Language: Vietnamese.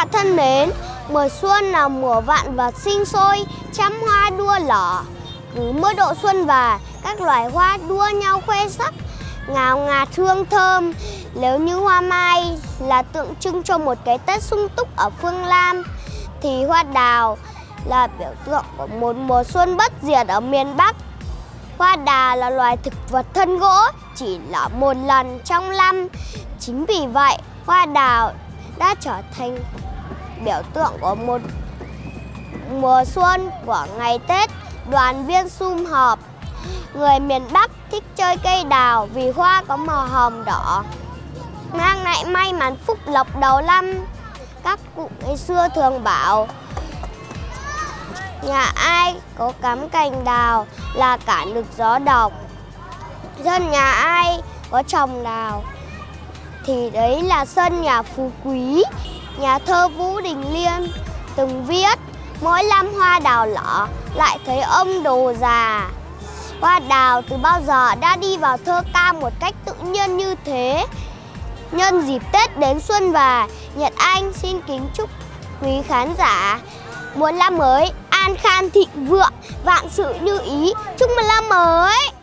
cha thân mến Mùa xuân là mùa vạn vật sinh sôi, trăm hoa đua lở. Cứ mưa độ xuân và các loài hoa đua nhau khoe sắc, ngào ngạt hương thơm. Nếu như hoa mai là tượng trưng cho một cái Tết sung túc ở phương Lam, thì hoa đào là biểu tượng của một mùa xuân bất diệt ở miền Bắc. Hoa đà là loài thực vật thân gỗ, chỉ là một lần trong năm. Chính vì vậy, hoa đào đã trở thành biểu tượng của một mùa xuân của ngày Tết, đoàn viên sum họp. Người miền Bắc thích chơi cây đào vì hoa có màu hồng đỏ. Mang lại may mắn phúc lộc đầu năm. Các cụ ngày xưa thường bảo, Nhà ai có cắm cành đào là cả được gió độc Dân nhà ai có trồng đào Thì đấy là sân nhà phú quý Nhà thơ Vũ Đình Liên từng viết, Mỗi năm hoa đào lỏ lại thấy ông đồ già. Hoa đào từ bao giờ đã đi vào thơ ca một cách tự nhiên như thế? Nhân dịp Tết đến xuân về, Nhật Anh xin kính chúc quý khán giả Một năm mới an khang thịnh vượng, Vạn sự như ý. Chúc mừng năm mới.